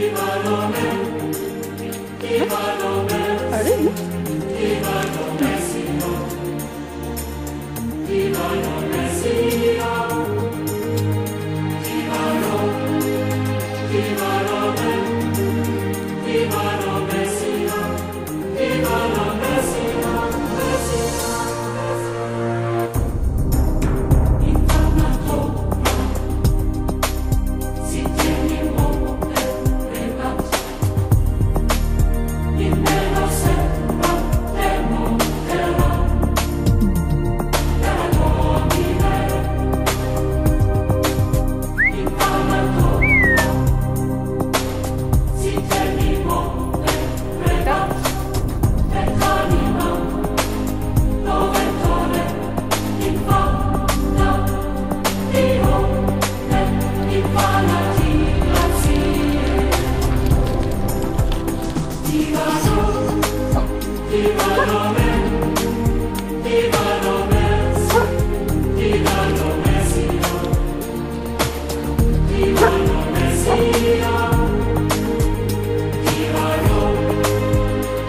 Allez.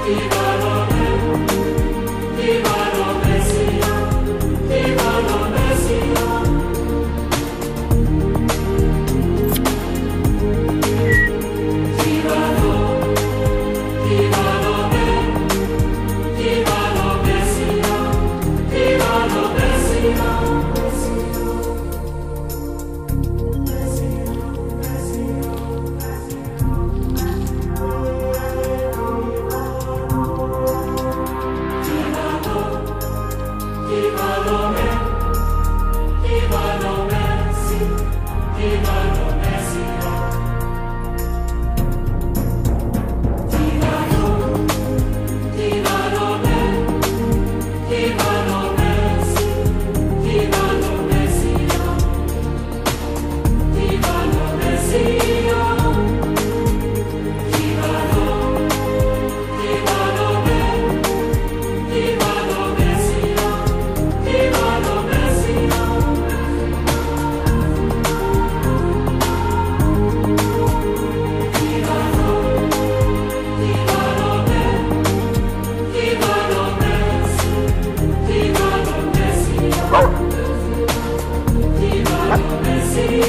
Viva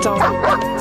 走。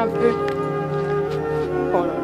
Un peu. Oh.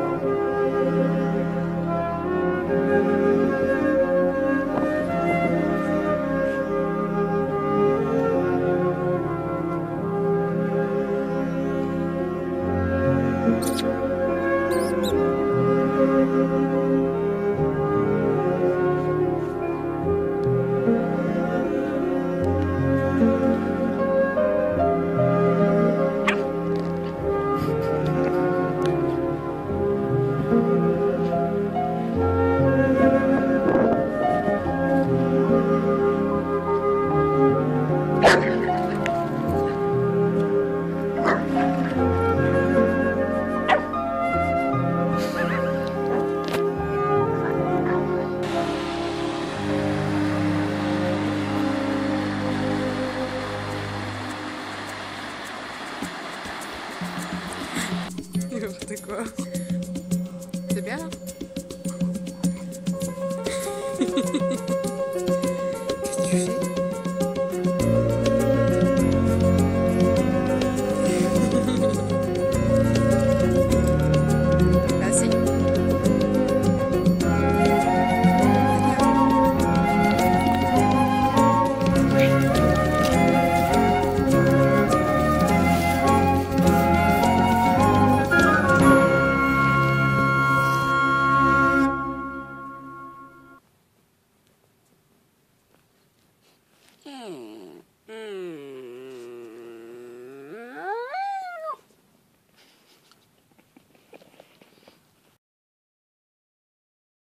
такое. Hmm.